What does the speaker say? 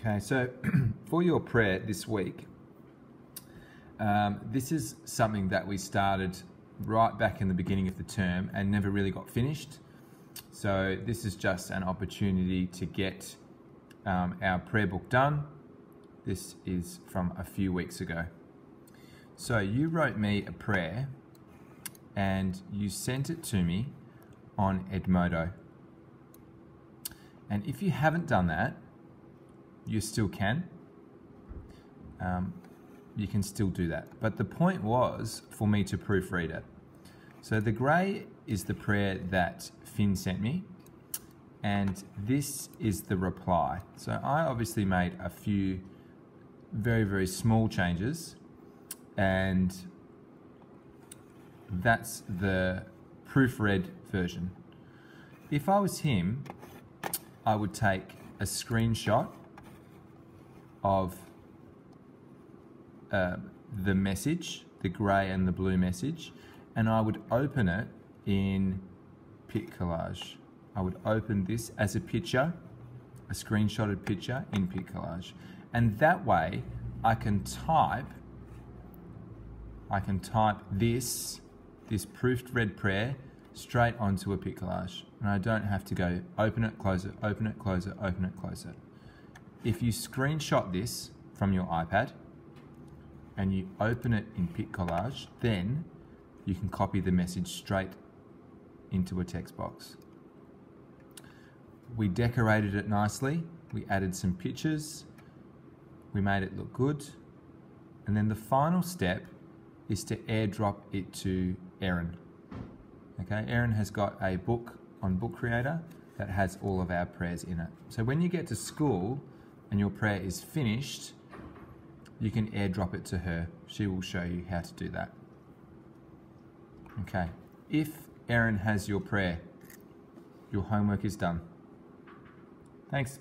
Okay, so for your prayer this week, um, this is something that we started right back in the beginning of the term and never really got finished. So this is just an opportunity to get um, our prayer book done. This is from a few weeks ago. So you wrote me a prayer and you sent it to me on Edmodo. And if you haven't done that, you still can. Um, you can still do that. But the point was for me to proofread it. So the grey is the prayer that Finn sent me, and this is the reply. So I obviously made a few very, very small changes, and that's the proofread version. If I was him, I would take a screenshot of uh, the message, the grey and the blue message, and I would open it in PicCollage. I would open this as a picture, a screenshotted picture in PicCollage. And that way I can type, I can type this, this proofed red prayer straight onto a PicCollage. And I don't have to go open it, close it, open it, close it, open it, close it. If you screenshot this from your iPad and you open it in PicCollage, then you can copy the message straight into a text box. We decorated it nicely. We added some pictures. We made it look good. And then the final step is to airdrop it to Erin. Okay, Erin has got a book on Book Creator that has all of our prayers in it. So when you get to school, and your prayer is finished, you can airdrop it to her. She will show you how to do that. Okay, if Erin has your prayer, your homework is done. Thanks.